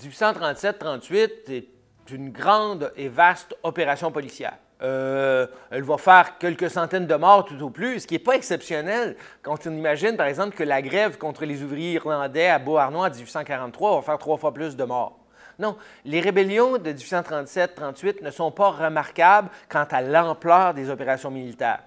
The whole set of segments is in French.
1837-38 est une grande et vaste opération policière. Euh, elle va faire quelques centaines de morts tout au plus, ce qui n'est pas exceptionnel quand on imagine, par exemple, que la grève contre les ouvriers irlandais à Beauharnois en 1843 va faire trois fois plus de morts. Non, les rébellions de 1837-38 ne sont pas remarquables quant à l'ampleur des opérations militaires.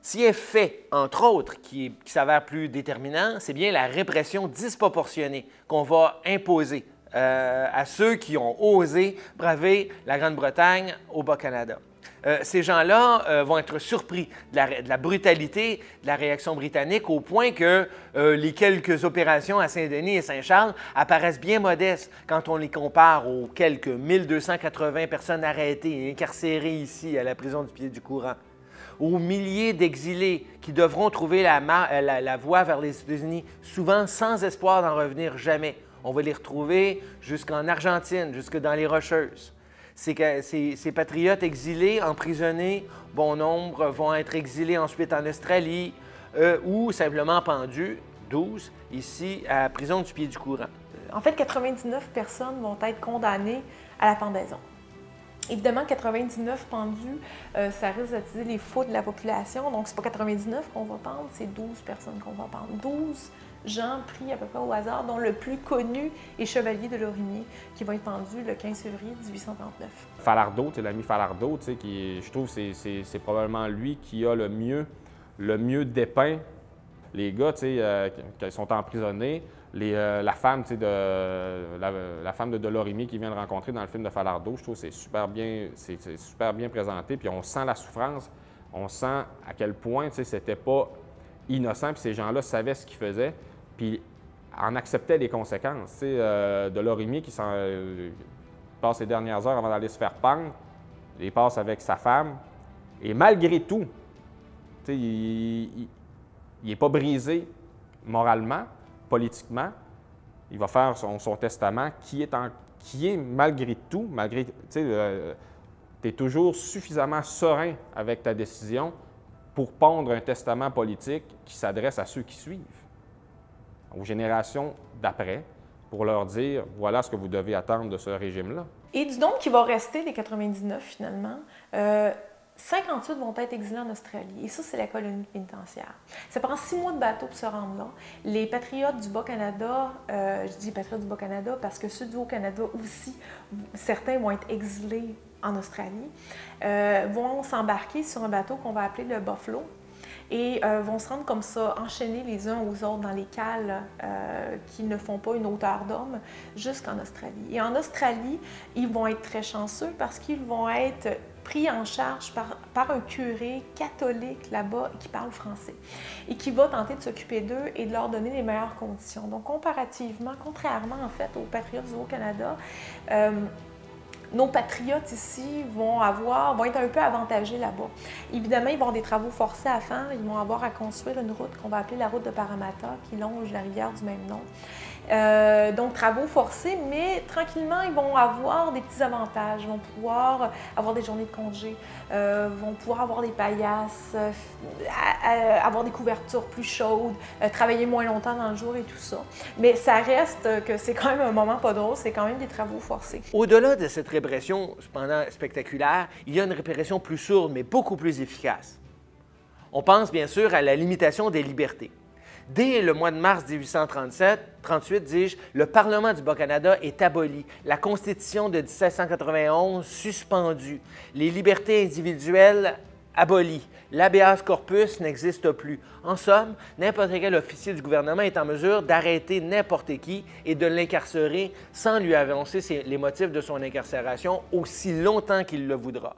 Si un fait, entre autres, qui, s'avère plus déterminant, c'est bien la répression disproportionnée qu'on va imposer euh, à ceux qui ont osé braver la Grande-Bretagne au Bas-Canada. Euh, ces gens-là euh, vont être surpris de la, brutalité de la réaction britannique au point que les quelques opérations à Saint-Denis et Saint-Charles apparaissent bien modestes quand on les compare aux quelques 1280 personnes arrêtées et incarcérées ici à la prison du Pied du Courant, aux milliers d'exilés qui devront trouver la voie vers les États-Unis, souvent sans espoir d'en revenir jamais. On va les retrouver jusqu'en Argentine, jusque dans les Rocheuses ces, patriotes exilés, emprisonnés, bon nombre vont être exilés ensuite en Australie euh, ou simplement pendus, 12, ici à la prison du pied du courant. En fait, 99 personnes vont être condamnées à la pendaison. Évidemment, 99 pendus, euh, ça risque d'attiser les fous de la population. Donc, c'est pas 99 qu'on va pendre, c'est 12 personnes qu'on va pendre. 12 gens pris à peu près au hasard, dont le plus connu est Chevalier de Lorimier, qui va être pendu le 15 février 1839. Falardeau, l'ami Falardeau, qui, je trouve que c'est probablement lui qui a le mieux, le mieux dépeint les gars euh, qui sont emprisonnés. Euh, la, femme, de, la, femme de Delorimier qui vient le rencontrer dans le film de Falardeau, je trouve c'est super bien, c'est, super bien présenté. Puis on sent la souffrance, on sent à quel point c'était pas innocent, puis ces gens-là savaient ce qu'ils faisaient puis en acceptait les conséquences. Euh, de qui euh, passe les dernières heures avant d'aller se faire pendre, il passe avec sa femme, et malgré tout, il n'est pas brisé moralement, politiquement. Il va faire son, testament qui est, malgré tout, malgré, euh, tu es toujours suffisamment serein avec ta décision pour pondre un testament politique qui s'adresse à ceux qui suivent aux générations d'après pour leur dire voilà ce que vous devez attendre de ce régime-là. Et du nombre qui va rester des 99 finalement, 58 euh, vont être exilés en Australie. Et ça, c'est la colonie pénitentiaire. Ça prend six mois de bateau pour se rendre là. Les patriotes du Bas-Canada, euh, je dis patriotes du Bas-Canada parce que ceux du Haut-Canada aussi, certains vont être exilés en Australie, euh, vont s'embarquer sur un bateau qu'on va appeler le Buffalo, et euh, vont se rendre comme ça, enchaînés les uns aux autres dans les cales euh, qui ne font pas une hauteur d'homme, jusqu'en Australie. Et en Australie, ils vont être très chanceux parce qu'ils vont être pris en charge par, un curé catholique là-bas qui parle français et qui va tenter de s'occuper d'eux et de leur donner les meilleures conditions. Donc, comparativement, contrairement en fait aux patriotes du Haut-Canada, euh, nos patriotes ici vont avoir, vont être un peu avantagés là-bas. Évidemment, ils vont avoir des travaux forcés à faire. Ils vont avoir à construire une route qu'on va appeler la route de Parramatta, qui longe la rivière du même nom. Euh, donc, travaux forcés, mais tranquillement, ils vont avoir des petits avantages. Ils vont pouvoir avoir des journées de congé, euh, vont pouvoir avoir des paillasses, euh, avoir des couvertures plus chaudes, travailler moins longtemps dans le jour et tout ça. Mais ça reste que c'est quand même un moment pas drôle, c'est quand même des travaux forcés. Au-delà de cette répression cependant spectaculaire, il y a une répression plus sourde, mais beaucoup plus efficace. On pense bien sûr à la limitation des libertés. Dès le mois de mars 1837, 38, dis-je, le Parlement du Bas-Canada est aboli, la Constitution de 1791 suspendue, les libertés individuelles abolies, l'habeas corpus n'existe plus. En somme, n'importe quel officier du gouvernement est en mesure d'arrêter n'importe qui et de l'incarcérer sans lui avancer les motifs de son incarcération aussi longtemps qu'il le voudra.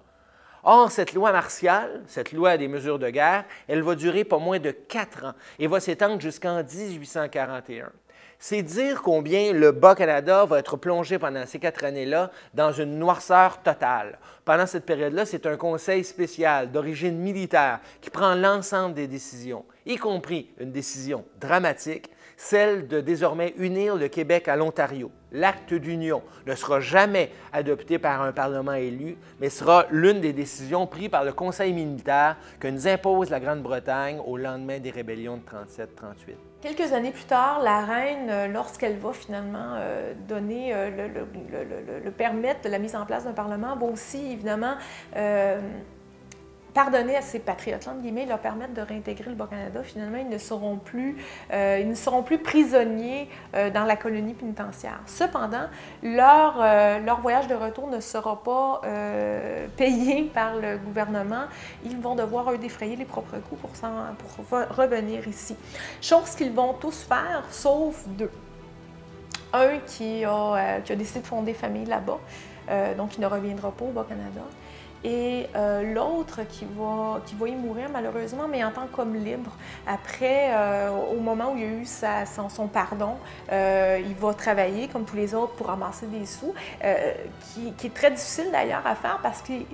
Or, cette loi martiale, cette loi des mesures de guerre, elle va durer pas moins de quatre ans et va s'étendre jusqu'en 1841. C'est dire combien le Bas-Canada va être plongé pendant ces quatre années-là dans une noirceur totale. Pendant cette période-là, c'est un conseil spécial d'origine militaire qui prend l'ensemble des décisions, y compris une décision dramatique, celle de désormais unir le Québec à l'Ontario. L'acte d'union ne sera jamais adopté par un Parlement élu, mais sera l'une des décisions prises par le Conseil militaire que nous impose la Grande-Bretagne au lendemain des rébellions de 37-38. Quelques années plus tard, la reine, euh, lorsqu'elle va finalement euh, donner euh, le, permettre de la mise en place d'un Parlement, va aussi évidemment pardonner à ces patriotes-là, guillemets, leur permettre de réintégrer le Bas-Canada. Finalement, ils ne seront plus, euh, ils ne seront plus prisonniers euh, dans la colonie pénitentiaire. Cependant, leur, euh, leur voyage de retour ne sera pas payé par le gouvernement. Ils vont devoir, eux, défrayer les propres coûts pour, pour revenir ici. Chose qu'ils vont tous faire, sauf deux. Un qui a, qui a décidé de fonder famille là-bas, donc il ne reviendra pas au Bas-Canada et euh, l'autre qui va, qui va y mourir malheureusement, mais en tant qu'homme libre. Après, euh, au moment où il y a eu son, pardon, euh, il va travailler comme tous les autres pour ramasser des sous, qui, est très difficile d'ailleurs à faire parce qu'il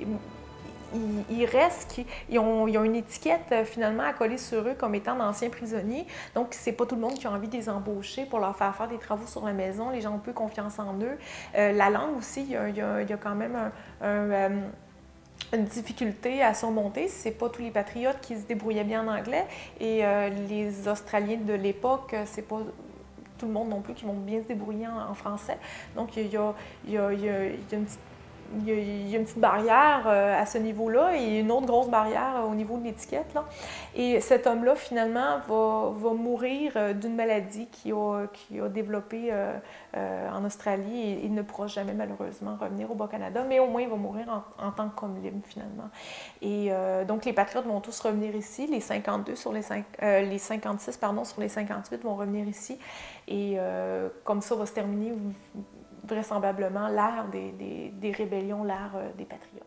ils ont, ils ont, une étiquette finalement à coller sur eux comme étant d'anciens prisonniers. Donc, c'est pas tout le monde qui a envie de les embaucher pour leur faire faire des travaux sur la maison. Les gens ont peu confiance en eux. la langue aussi, il y a, quand même un une difficulté à surmonter. C'est pas tous les patriotes qui se débrouillaient bien en anglais et euh, les Australiens de l'époque, c'est pas tout le monde non plus qui vont bien se débrouiller en, français. Donc il y a, il y a, il y a une petite il y, a, une petite barrière euh, à ce niveau-là et une autre grosse barrière euh, au niveau de l'étiquette. Et cet homme-là, finalement, va, va mourir euh, d'une maladie qu'il a, qui a développée en Australie et il ne pourra jamais malheureusement revenir au Bas-Canada, mais au moins il va mourir en, tant qu'homme libre finalement. Et donc les patriotes vont tous revenir ici, les 52 sur les, 5, les 56 pardon, sur les 58 vont revenir ici et comme ça va se terminer vraisemblablement l'ère des, rébellions, l'ère euh, des patriotes.